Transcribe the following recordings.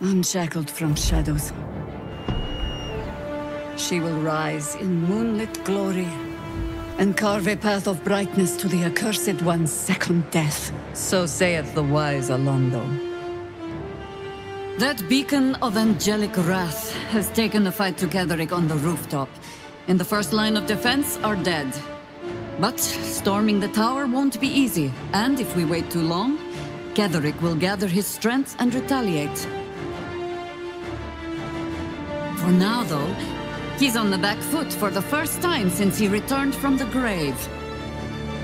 unshackled from shadows. She will rise in moonlit glory and carve a path of brightness to the accursed one's second death. So saith the wise Alondo. That beacon of angelic wrath has taken the fight to Ketheric on the rooftop. In the first line of defense are dead. But storming the tower won't be easy, and if we wait too long, Ketheric will gather his strength and retaliate. For now, though, he's on the back foot for the first time since he returned from the grave.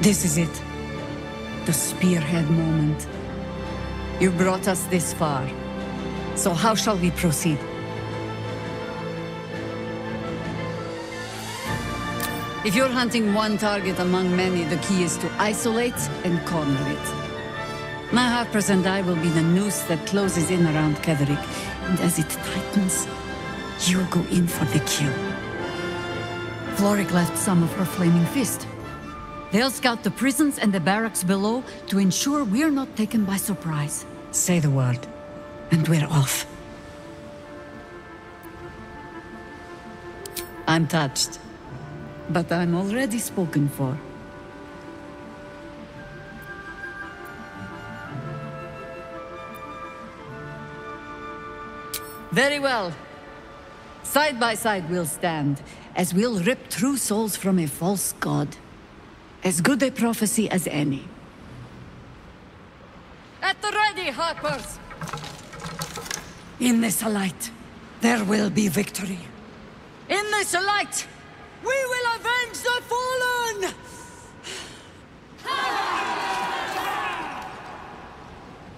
This is it. The spearhead moment. You brought us this far. So how shall we proceed? If you're hunting one target among many, the key is to isolate and corner it. My Harpers and I will be the noose that closes in around Ketheric, and as it tightens, you'll go in for the kill. Florrick left some of her Flaming Fist. They'll scout the prisons and the barracks below to ensure we're not taken by surprise. Say the word, and we're off. I'm touched, but I'm already spoken for. Very well. Side by side we'll stand, as we'll rip true souls from a false god. As good a prophecy as any. At the ready, Harpers! In this light, there will be victory. In this light, we will avenge the fallen!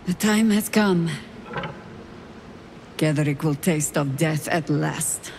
The time has come. Ketheric will taste of death at last.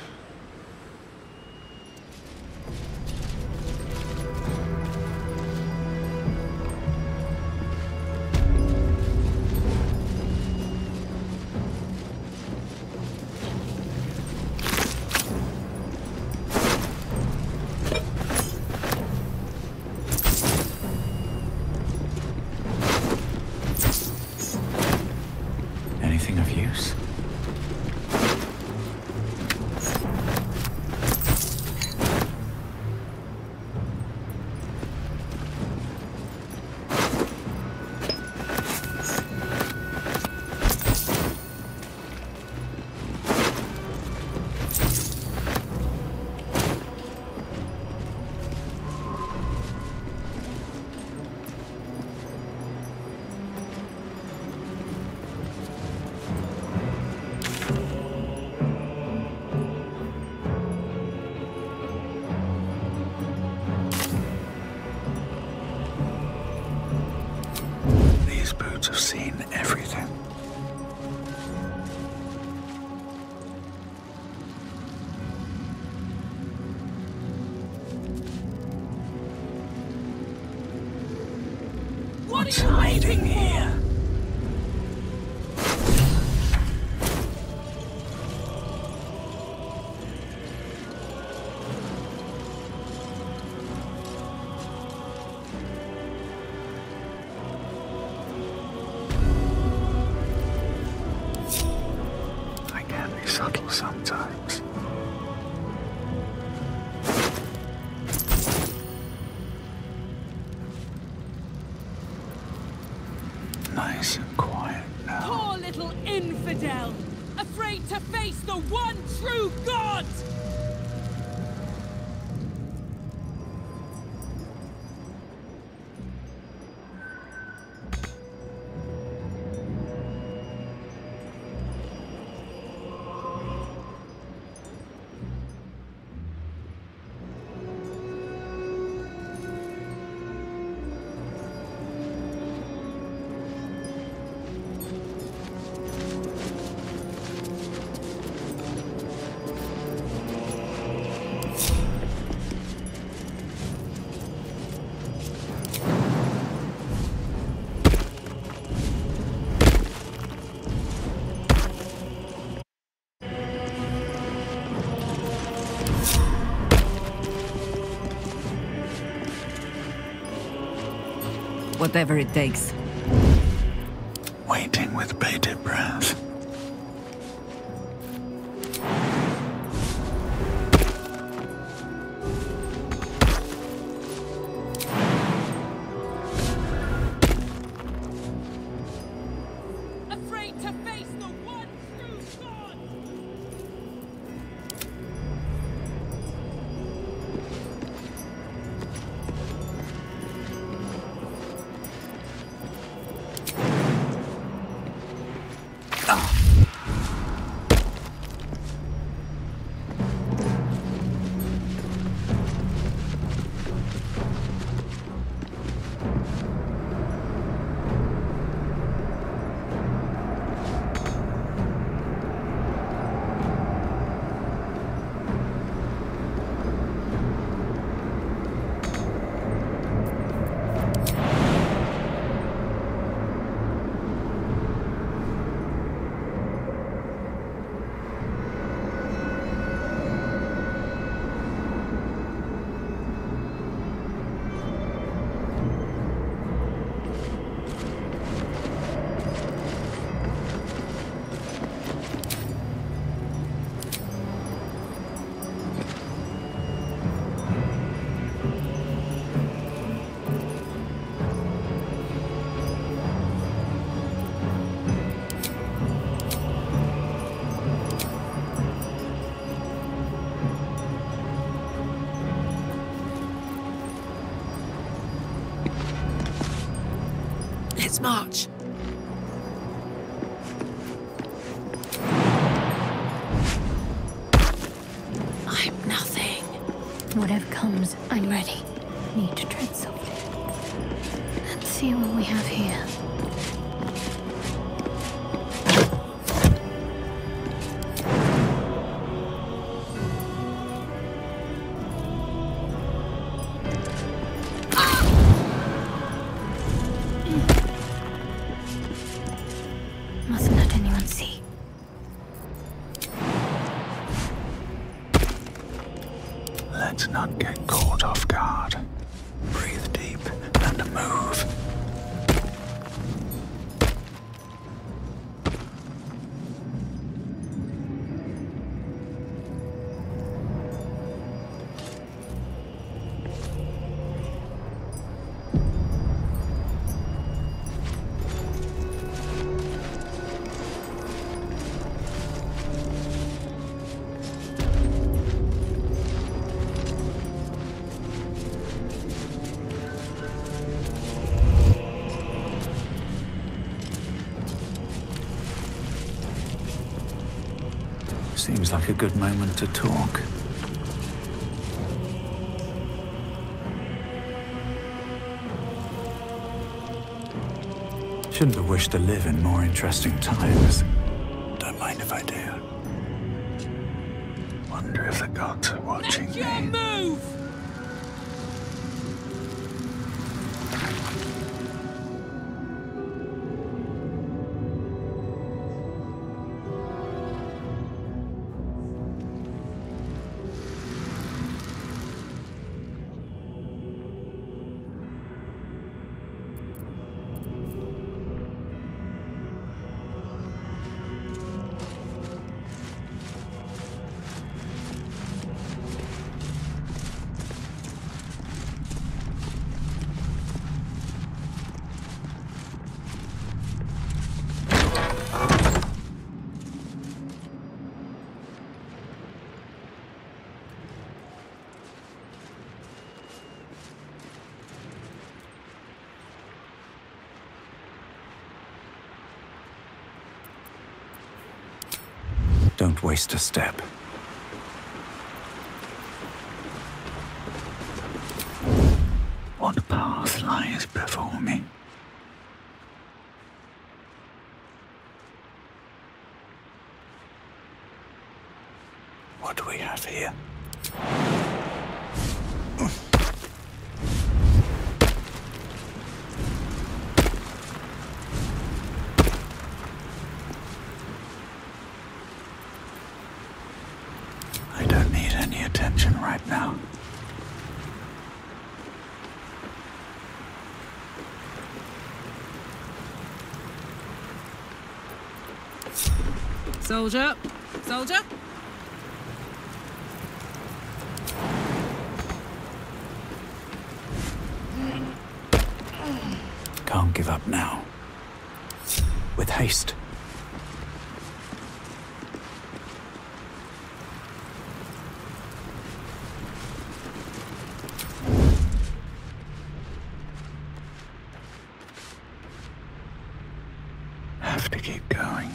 What's hiding here? Whatever it takes. Let's march. I'm nothing. Whatever comes, I'm ready. Need to tread softly. Let's see what we have here. Good moment to talk. Shouldn't have wished to live in more interesting times. Don't mind if I do. Don't waste a step. What path lies before me? What do we have here? I don't need any attention right now. Soldier. Soldier. Can't give up now. With haste. Have to keep going.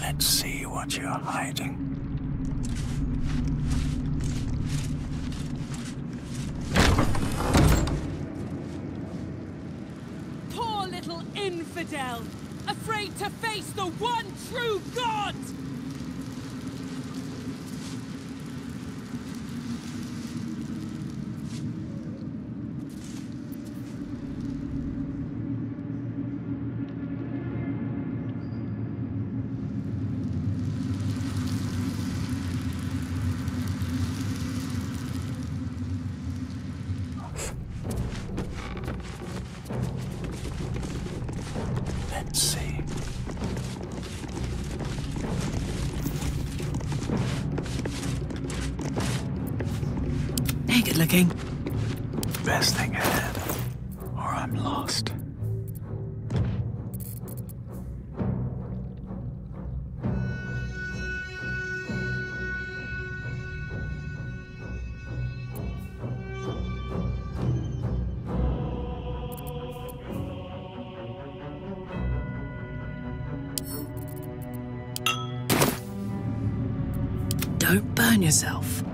Let's see what you're hiding. Don't burn yourself.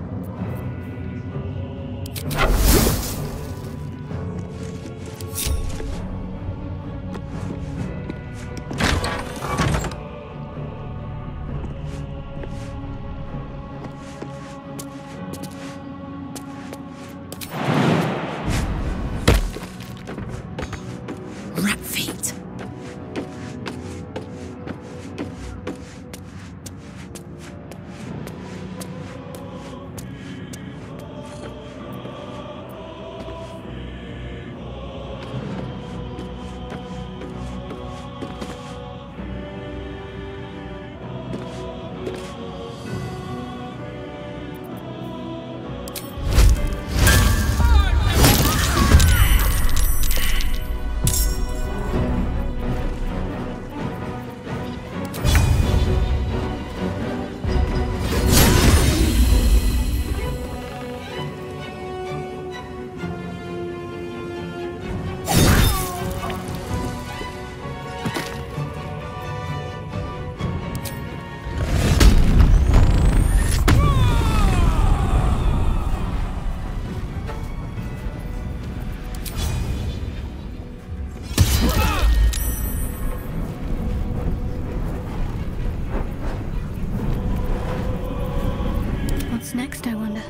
Next, I wonder?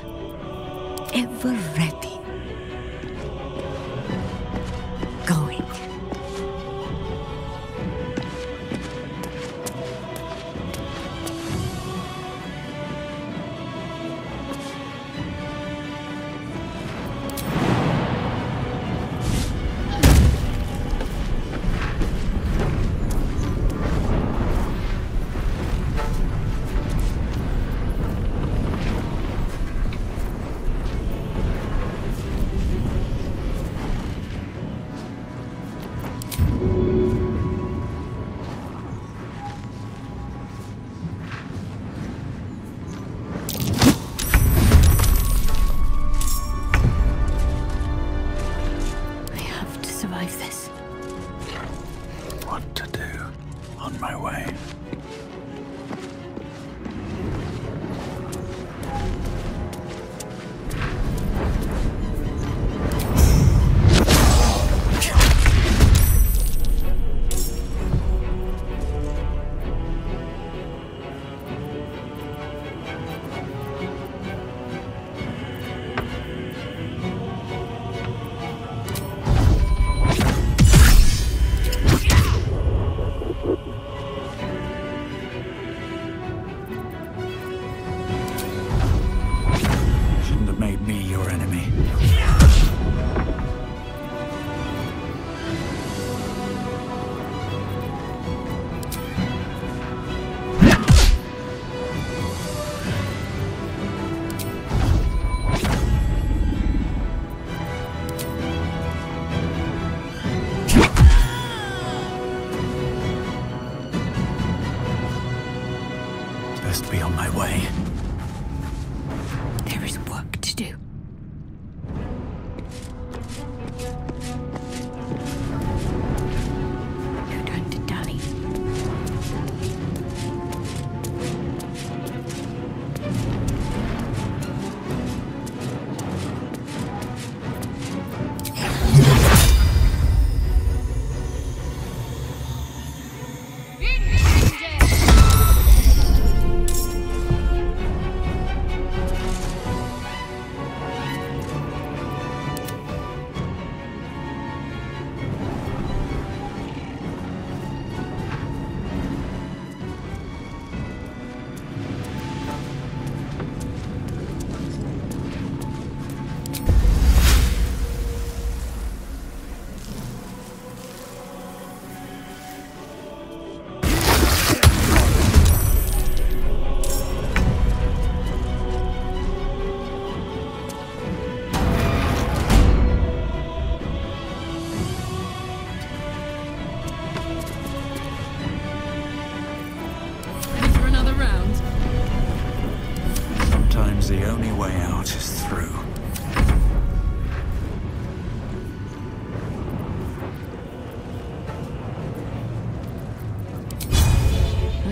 Ever ready.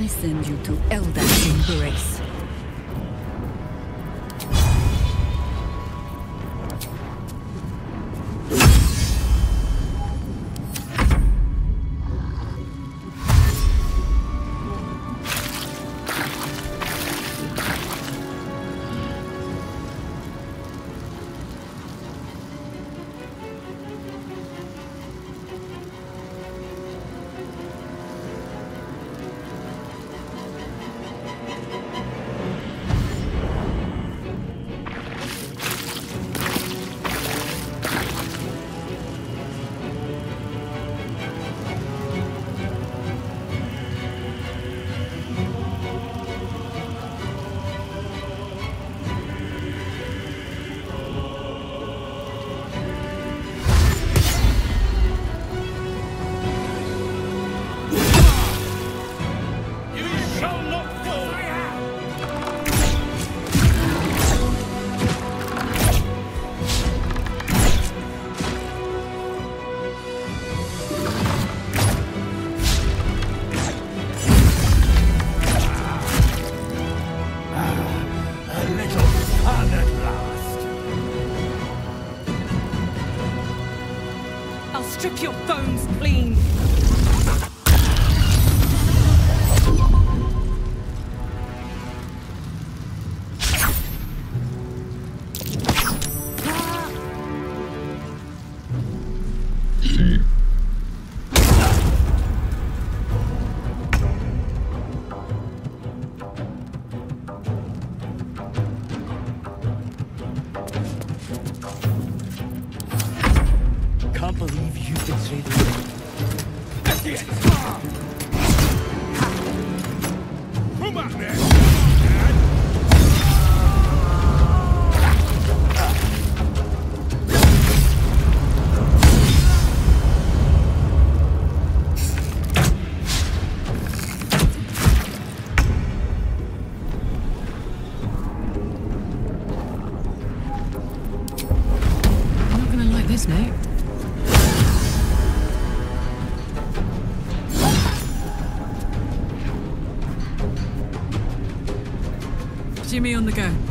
I send you to Elda's embrace. Jimmy on the go.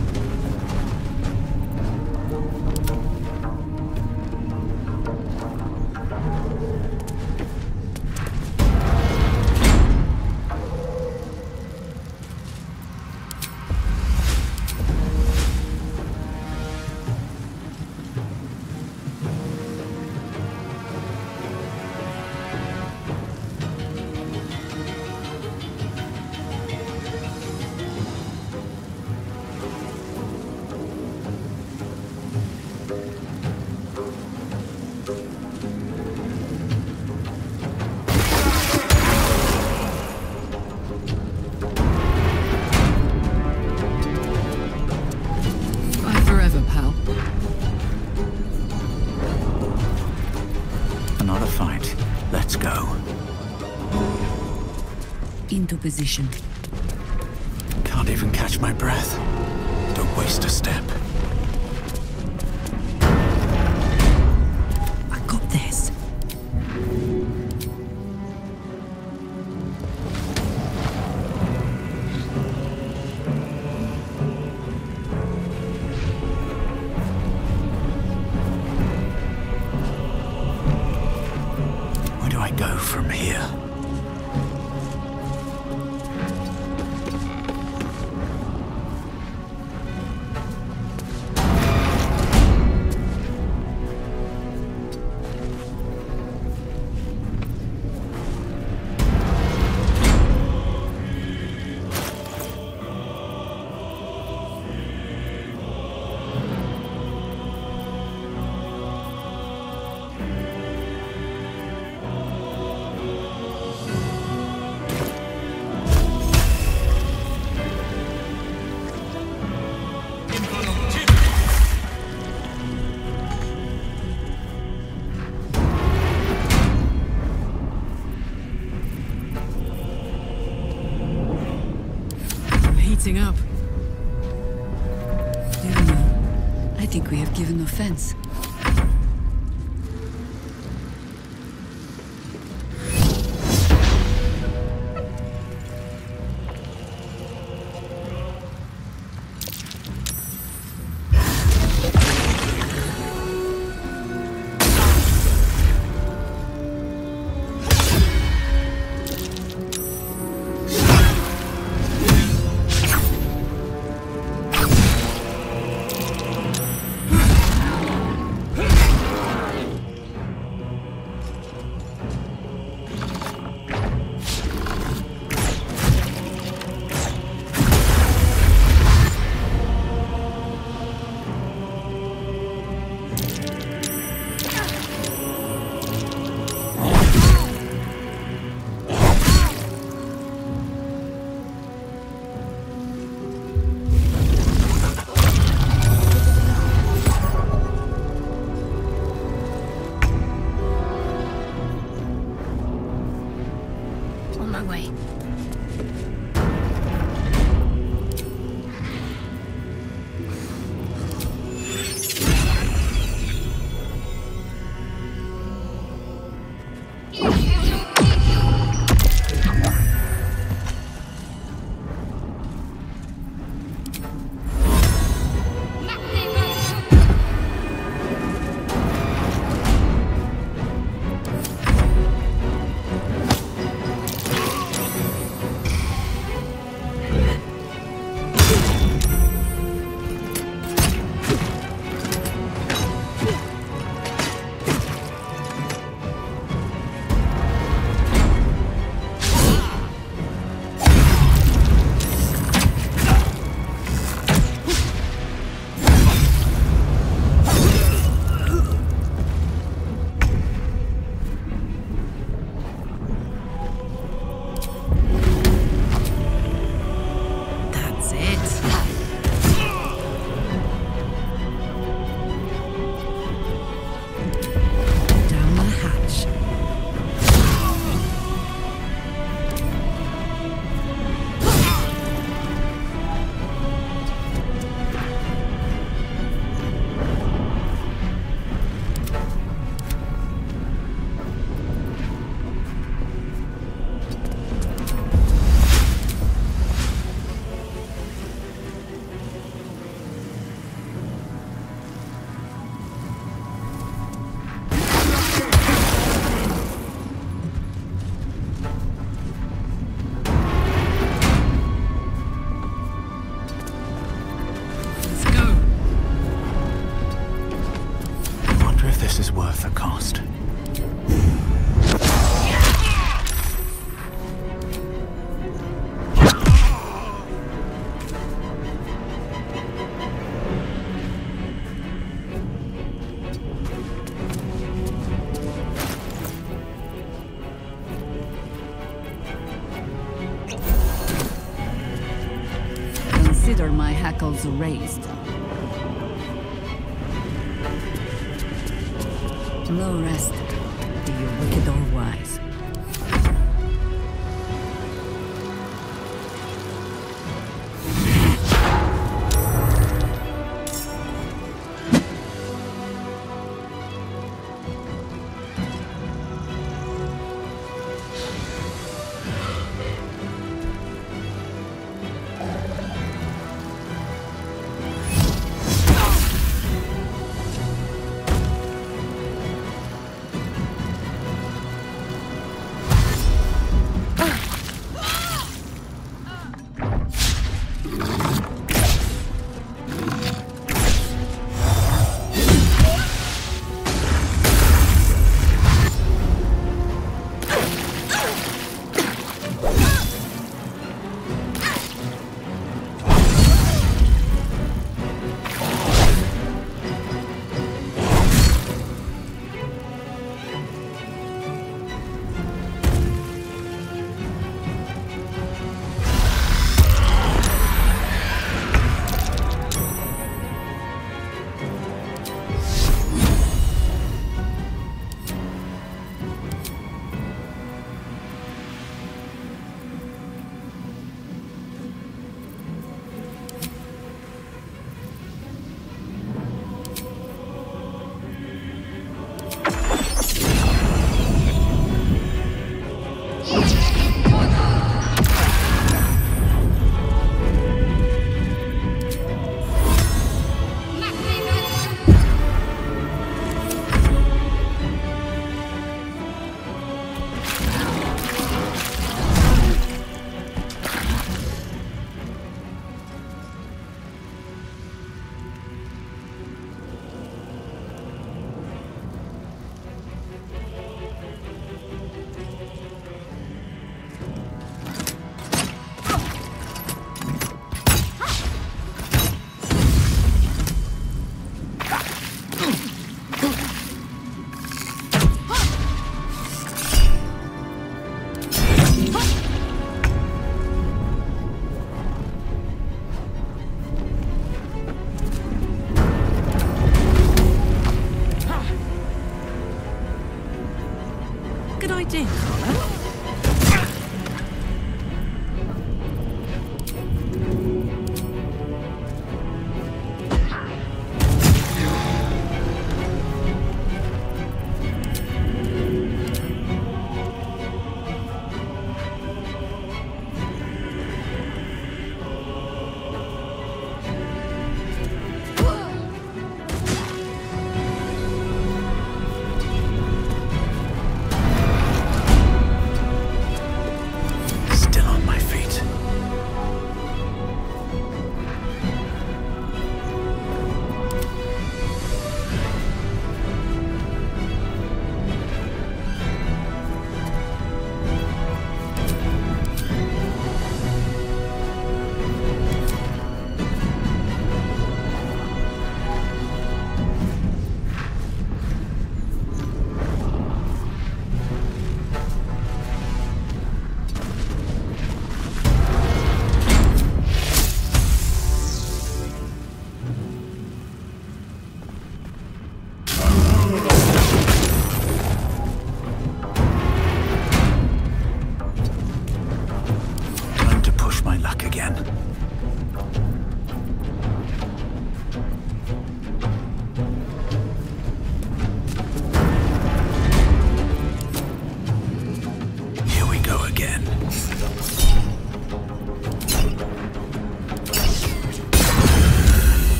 Let's go. Into position. Can't even catch my breath. Don't waste a step. I got this.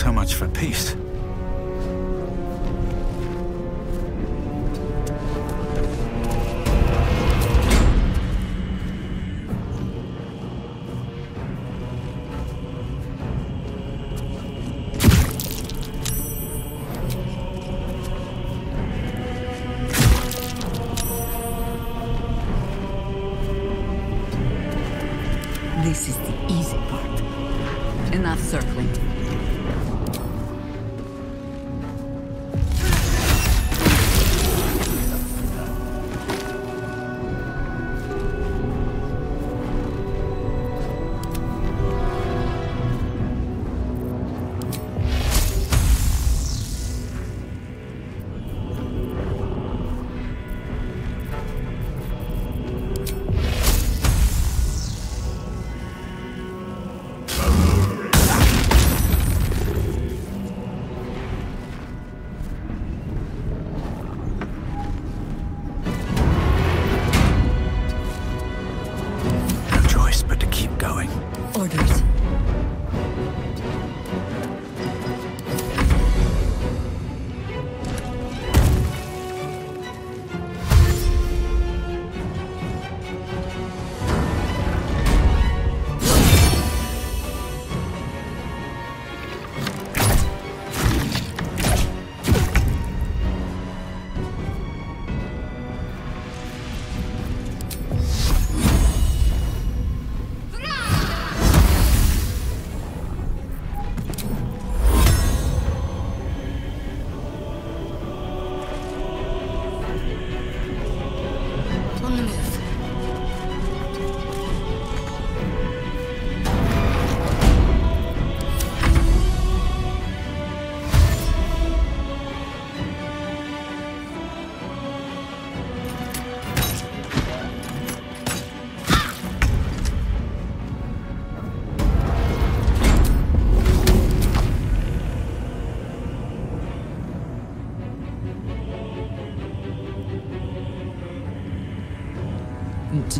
so much for peace.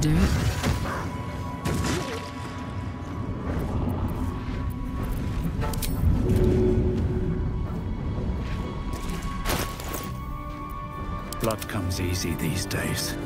do it. Blood comes easy these days.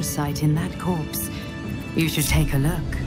Parasite in that corpse. You should take a look.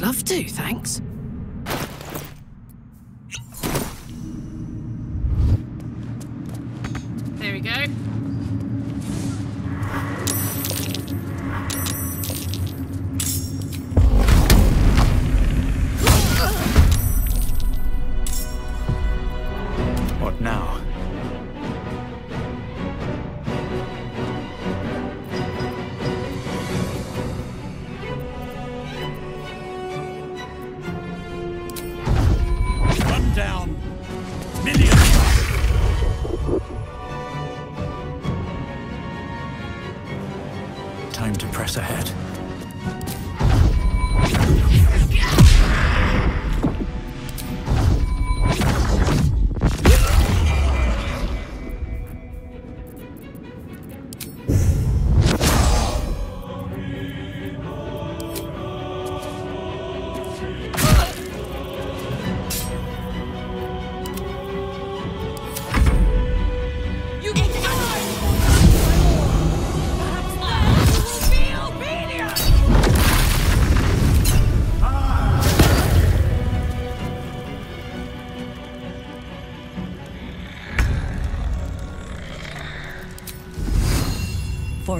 Love to, thanks.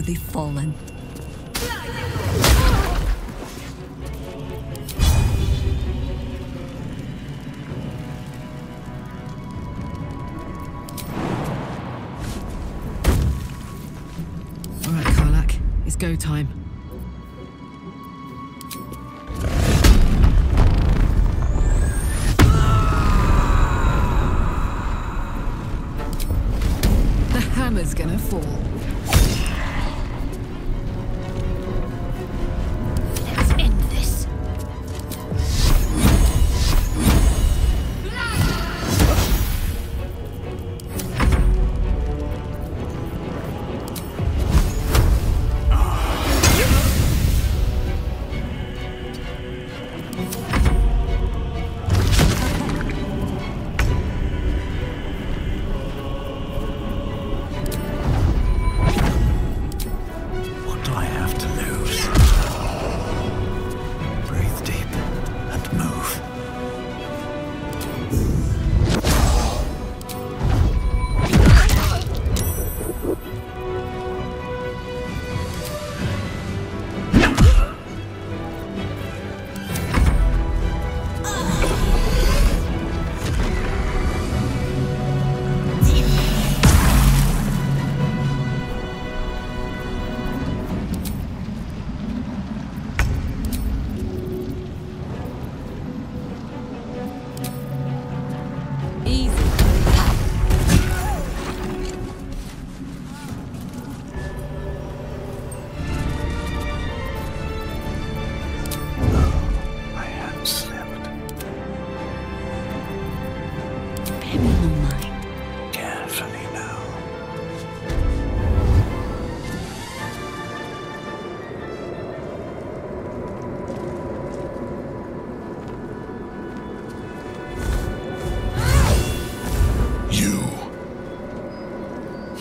For fallen. All right, Karlach. It's go time. The hammer's gonna fall.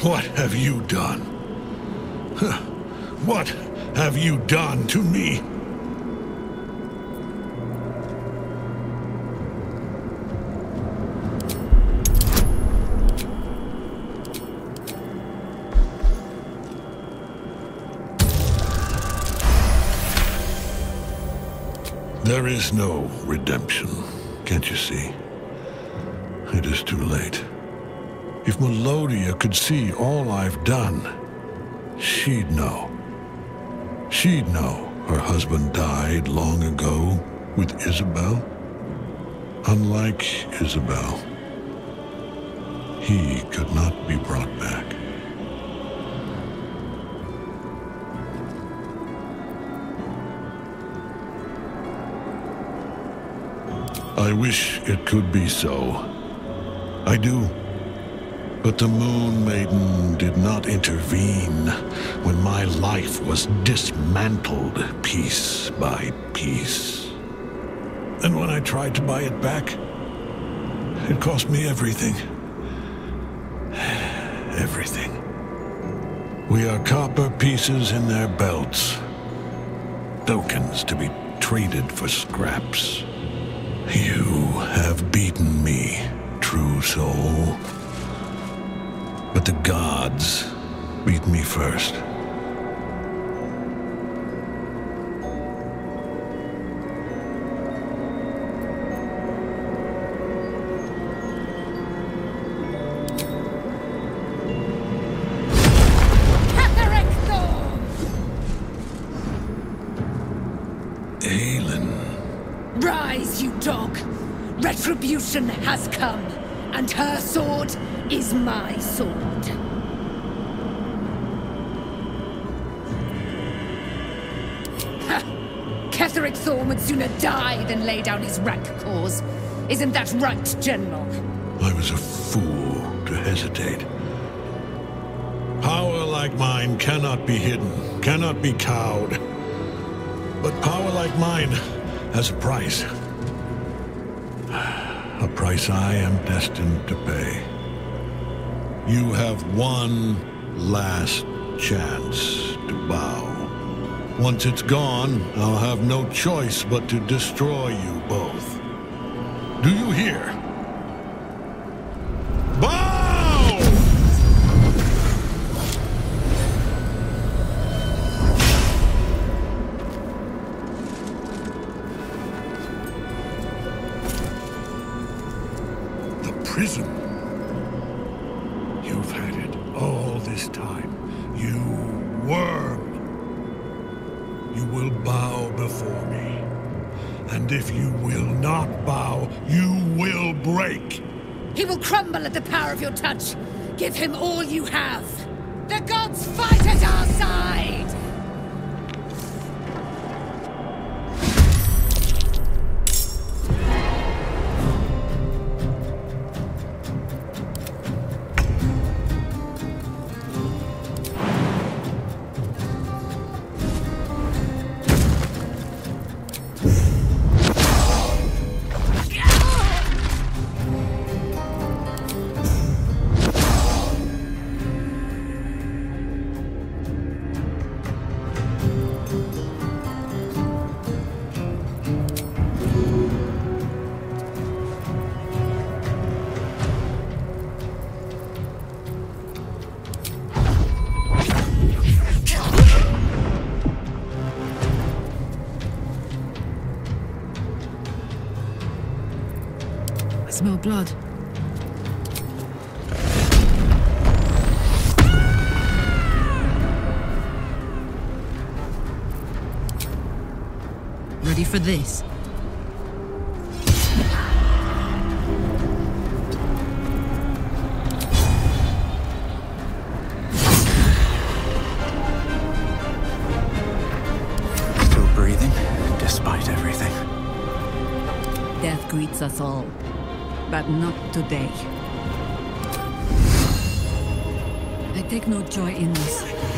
What have you done? What have you done to me? There is no redemption, can't you see? It is too late. If Melodia could see all I've done, she'd know. She'd know her husband died long ago with Isobel. Unlike Isobel, he could not be brought back. I wish it could be so. I do. But the Moon Maiden did not intervene when my life was dismantled piece by piece. And when I tried to buy it back, it cost me everything. Everything. We are copper pieces in their belts. Tokens to be traded for scraps. You have beaten me, true soul. But the gods beat me first. Rise, you dog! Retribution has come, and her sword is my sword. Sooner die than lay down his rank cause. Isn't that right, General? I was a fool to hesitate. Power like mine cannot be hidden, cannot be cowed. But power like mine has a price. A price I am destined to pay. You have one last chance to bow. Once it's gone, I'll have no choice but to destroy you both. Do you hear? Blood. Ready for this? But not today. I take no joy in this.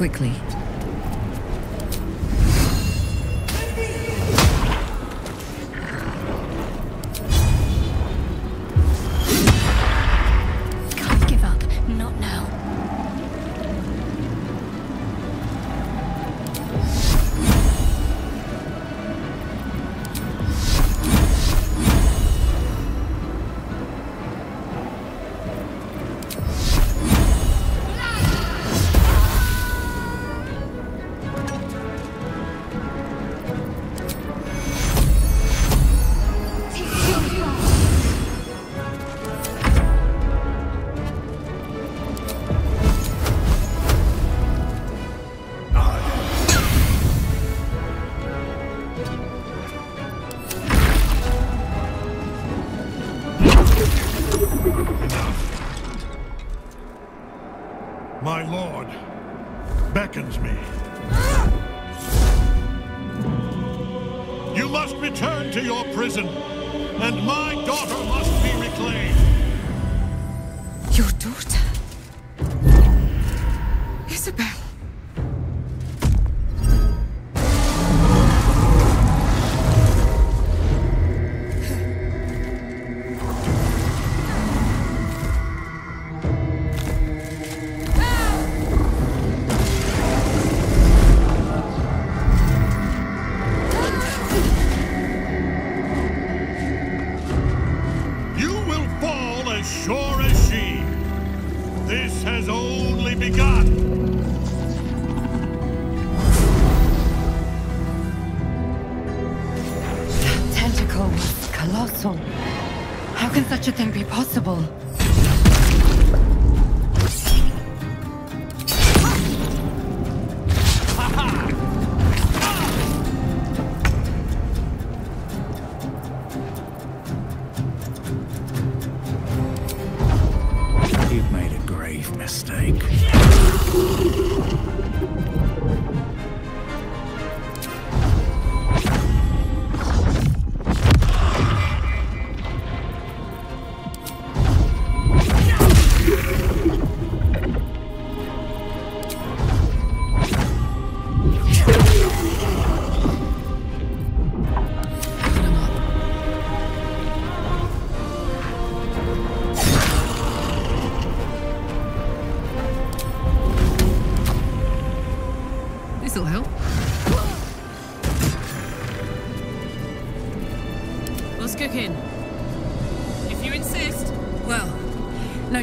Quickly. Beckons me. You must return to your prison, and my daughter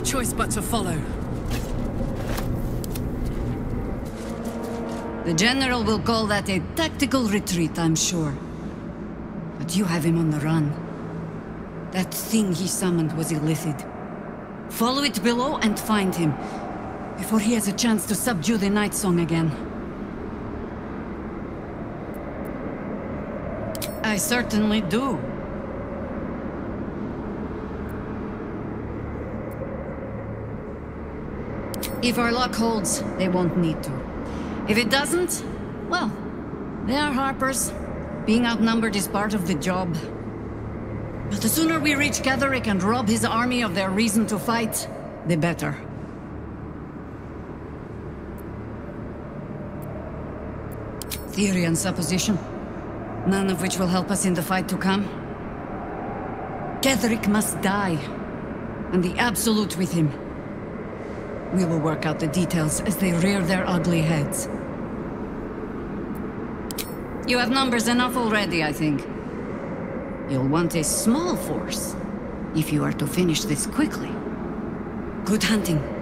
choice but to follow. The General will call that a tactical retreat, I'm sure. But you have him on the run. That thing he summoned was illithid. Follow it below and find him. Before he has a chance to subdue the Night Song again. I certainly do. If our luck holds, they won't need to. If it doesn't, well, they are Harpers. Being outnumbered is part of the job. But the sooner we reach Ketheric and rob his army of their reason to fight, the better. Theory and supposition, none of which will help us in the fight to come. Ketheric must die, and the Absolute with him. We will work out the details as they rear their ugly heads. You have numbers enough already, I think. You'll want a small force if you are to finish this quickly. Good hunting.